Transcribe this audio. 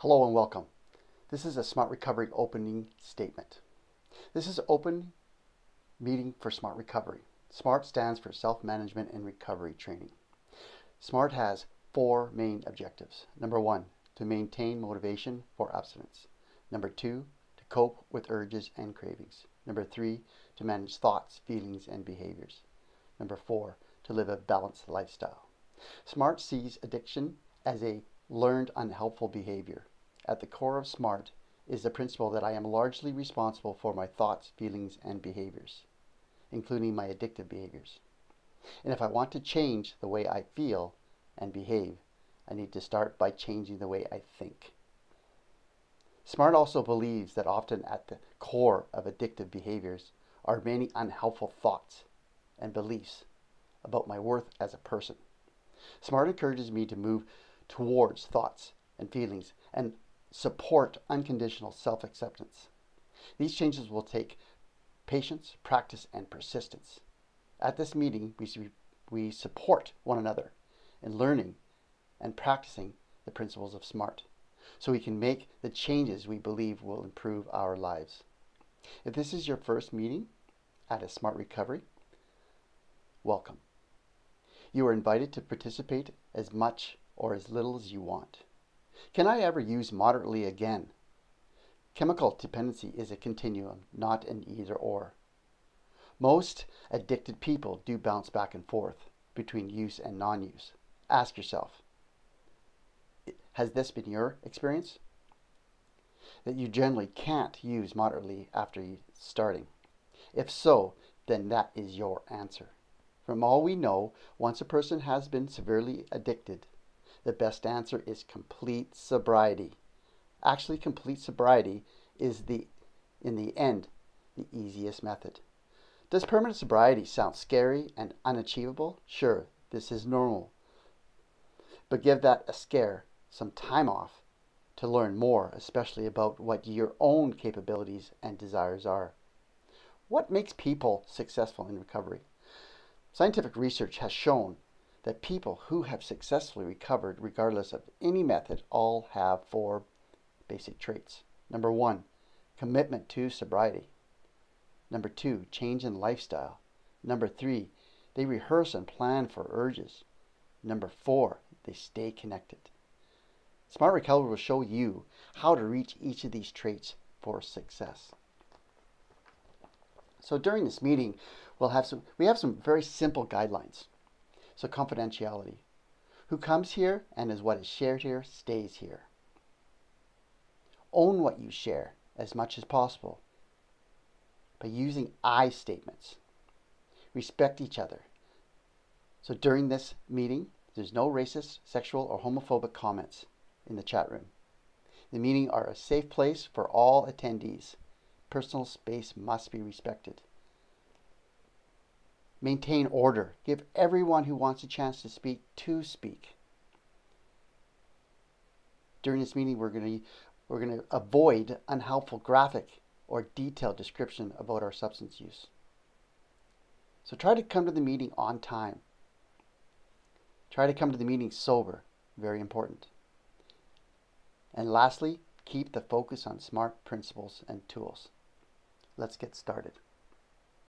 Hello and welcome. This is a Smart Recovery opening statement. This is open meeting for Smart Recovery. SMART stands for Self Management and Recovery Training. SMART has four main objectives. Number one, to maintain motivation for abstinence. Number two, to cope with urges and cravings. Number three, to manage thoughts, feelings, and behaviors. Number four, to live a balanced lifestyle. SMART sees addiction as a learned unhelpful behavior. At the core of SMART is the principle that I am largely responsible for my thoughts, feelings, and behaviors, including my addictive behaviors. And if I want to change the way I feel and behave, I need to start by changing the way I think. SMART also believes that often at the core of addictive behaviors are many unhelpful thoughts and beliefs about my worth as a person. SMART encourages me to move towards thoughts and feelings and support unconditional self acceptance. These changes will take patience, practice, and persistence. At this meeting, we, we support one another in learning and practicing the principles of SMART so we can make the changes we believe will improve our lives. If this is your first meeting at a Smart Recovery, welcome. You are invited to participate as much or as little as you want. Can I ever use moderately again? Chemical dependency is a continuum, not an either or. Most addicted people do bounce back and forth between use and non use. Ask yourself Has this been your experience? That you generally can't use moderately after starting. If so, then that is your answer. From all we know, once a person has been severely addicted, the best answer is complete sobriety. Actually, complete sobriety is the, in the end, the easiest method. Does permanent sobriety sound scary and unachievable? Sure, this is normal. But give that a scare, some time off, to learn more, especially about what your own capabilities and desires are. What makes people successful in recovery? Scientific research has shown that people who have successfully recovered, regardless of any method, all have four basic traits. Number one, commitment to sobriety. Number two, change in lifestyle. Number three, they rehearse and plan for urges. Number four, they stay connected. Smart Recovery will show you how to reach each of these traits for success. So during this meeting, we'll have some, we have some very simple guidelines. So confidentiality. Who comes here and is what is shared here stays here. Own what you share as much as possible by using I statements. Respect each other. So during this meeting, there's no racist, sexual, or homophobic comments in the chat room. The meeting are a safe place for all attendees. Personal space must be respected. Maintain order. Give everyone who wants a chance to speak to speak. During this meeting, we're going to we're going to avoid unhelpful graphic or detailed description about our substance use. So try to come to the meeting on time. Try to come to the meeting sober, very important. And lastly, keep the focus on smart principles and tools. Let's get started.